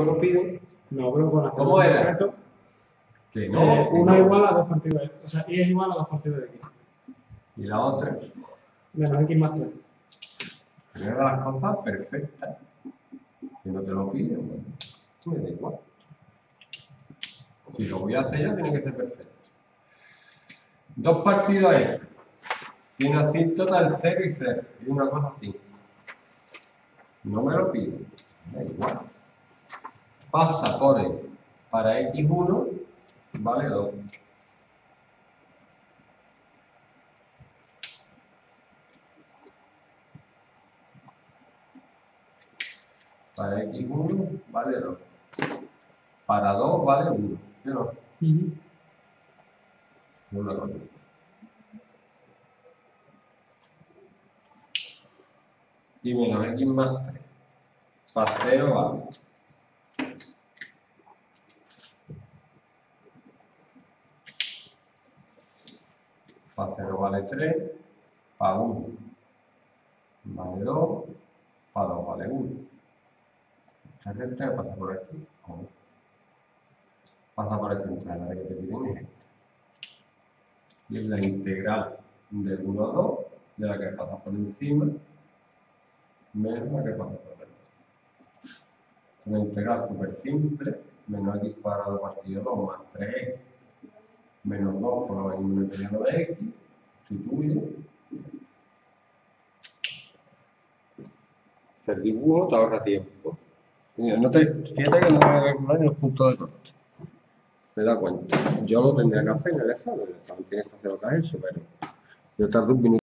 me lo piden. No, pero con hacerlo ¿Cómo era? perfecto, Que no. eh, que una no. igual a dos partidos de x. O sea, y es igual a dos partidos de x. Y la otra. Menos x más 3. Tener las cosas perfectas. Si no te lo piden, bueno, me da igual. Si lo voy a hacer ya, tiene que ser perfecto. Dos partidos F. Tiene asíntota el 0 y 0. Y una cosa así. No me lo piden. Da igual pasa por el, para x1 vale 2. Para x1 vale 2. Para 2 vale 1. ¿Sí no? Y menos x más 3. Paseo a Fa0 vale 3, Fa1 vale 2, Fa2 vale 1. Esta recta pasa por aquí, o. Pasa por aquí entre la que te piden es esta. Y es la integral de 1 a 2, de la que pasa por encima, menos la que pasa por encima. Una integral súper simple, menos x cuadrado partido 2 más 3 menos 2 por la misma integral de x, sustituye. Hacer dibujo te ahorra tiempo. Mira, no te, fíjate que no me voy a calcular ni los puntos de corte. Me da cuenta. Yo lo tendría que hacer en el examen. El examen tienes que hacer lo que has hecho, pero yo tardo un minuto.